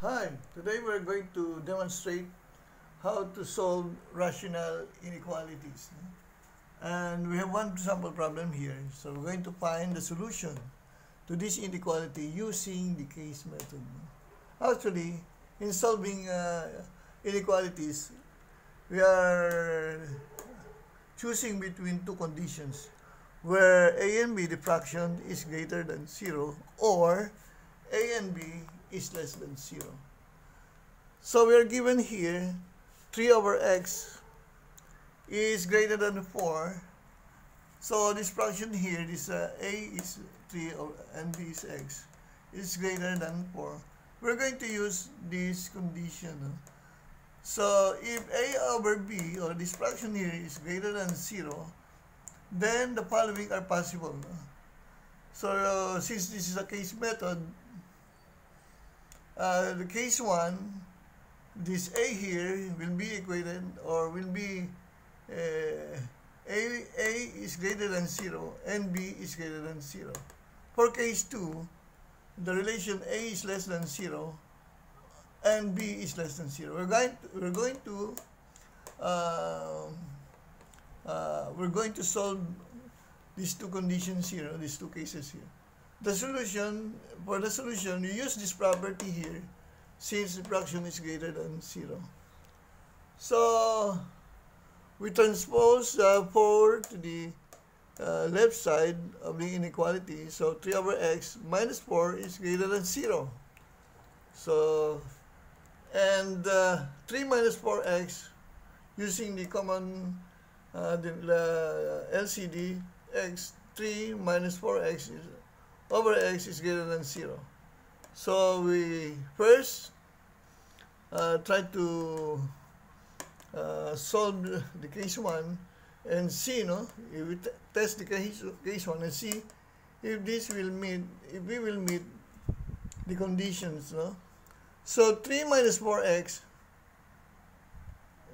Hi, today we're going to demonstrate how to solve rational inequalities. And we have one sample problem here. So we're going to find the solution to this inequality using the case method. Actually, in solving uh, inequalities, we are choosing between two conditions where a and b, the fraction, is greater than 0 or a and b is less than 0. So we are given here 3 over x is greater than 4. So this fraction here, this uh, a is 3 and b is x, is greater than 4. We're going to use this condition. So if a over b, or this fraction here, is greater than 0, then the following are possible. So uh, since this is a case method, uh, the case 1, this A here will be equated or will be uh, A, A is greater than 0 and B is greater than 0. For case 2, the relation A is less than 0 and B is less than 0. We're going to, we're going to uh, uh, we're going to solve these two conditions here, these two cases here. The solution, for the solution, you use this property here since the fraction is greater than 0. So, we transpose uh, 4 to the uh, left side of the inequality. So, 3 over x minus 4 is greater than 0. So, and uh, 3 minus 4x using the common uh, the, LCD x 3 minus 4x is over x is greater than 0. So we first uh, try to uh, solve the case 1 and see, no? If we test the case, case 1 and see if this will meet, if we will meet the conditions, no? So 3 minus 4x,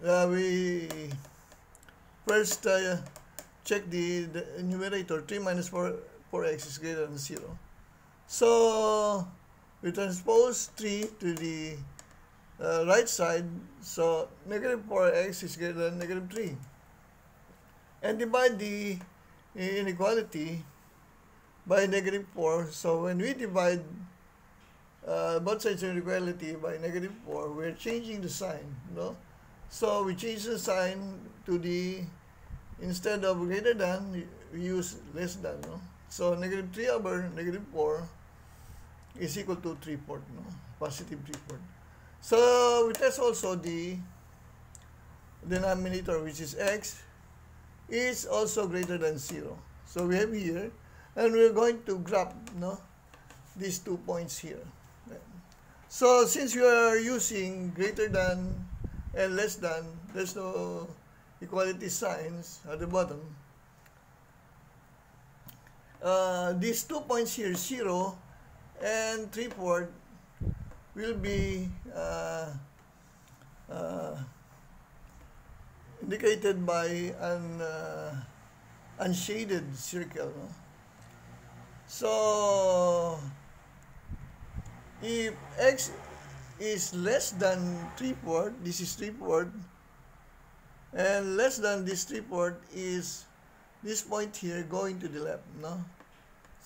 uh, we first uh, check the, the numerator, 3 minus 4 4x is greater than 0. So, we transpose 3 to the uh, right side, so negative 4x is greater than negative 3. And divide the inequality by negative 4. So, when we divide uh, both sides of inequality by negative 4, we're changing the sign, no? So, we change the sign to the, instead of greater than, we use less than, no? So negative 3 over negative 4 is equal to 3 fourth, no? Positive 3 fourth. So we test also the denominator which is x is also greater than 0. So we have here and we're going to grab no, these two points here. So since we are using greater than and less than, there's no equality signs at the bottom uh, these two points here, 0 and 3 fourth, will be uh, uh, indicated by an uh, unshaded circle. No? So, if x is less than 3 fourth, this is 3 fourth, and less than this 3 fourth is this point here going to the left, no?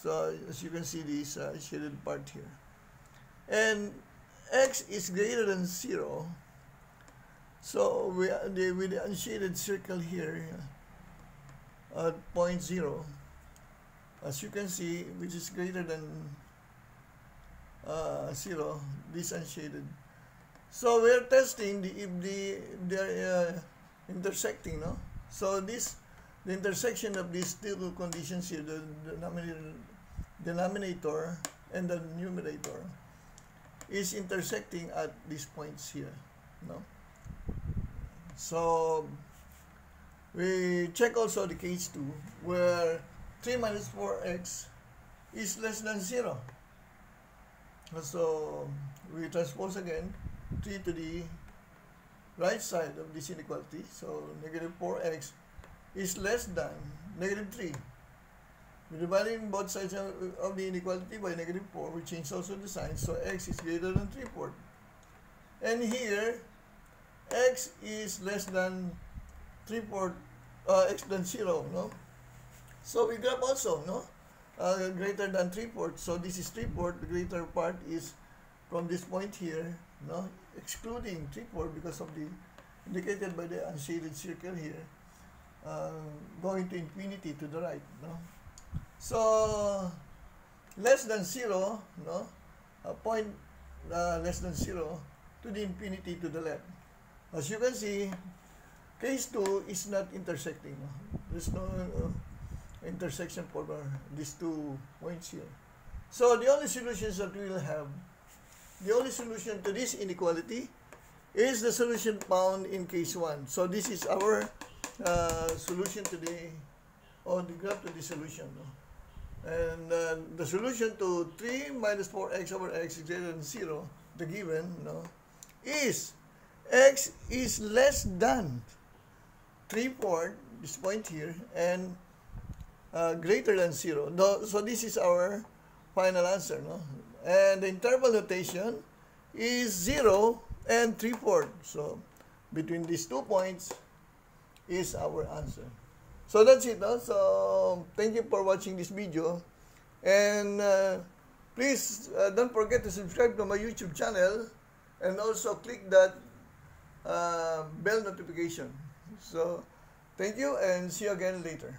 So as you can see this uh, shaded part here. And x is greater than 0. So we, the, with the unshaded circle here at point 0, as you can see, which is greater than uh, 0, this unshaded. So we're testing the, if the they're uh, intersecting, no? So this the intersection of these two conditions here, the denominator, denominator and the numerator, is intersecting at these points here. No? So, we check also the case 2, where 3 minus 4x is less than 0. So, we transpose again 3 to the right side of this inequality. So, negative 4x is less than negative 3. We're dividing both sides of, the inequality by negative 4. We change also the sign. So x is greater than 3 fourth. And here, x is less than 3 fourth, uh, x than 0, no? So we grab also, no? Uh, greater than 3 fourths. So this is 3 fourths. The greater part is from this point here, no? Excluding 3 fourths because of the indicated by the unshaded circle here, uh, going to infinity to the right, no? So less than 0, no? A point uh, less than 0 to the infinity to the left. As you can see, case 2 is not intersecting. There's no uh, intersection for these two points here. So the only solutions that we will have, the only solution to this inequality is the solution found in case 1. So this is our uh, solution the or the graph to the solution. No? And uh, the solution to 3 minus 4x over x is greater than 0, the given, no, is x is less than 3 4, this point here, and uh, greater than 0. No, so this is our final answer. No? And the interval notation is 0 and 3 4. So between these two points is our answer. So that's it. No? So thank you for watching this video. And uh, please uh, don't forget to subscribe to my YouTube channel and also click that uh, bell notification. So thank you and see you again later.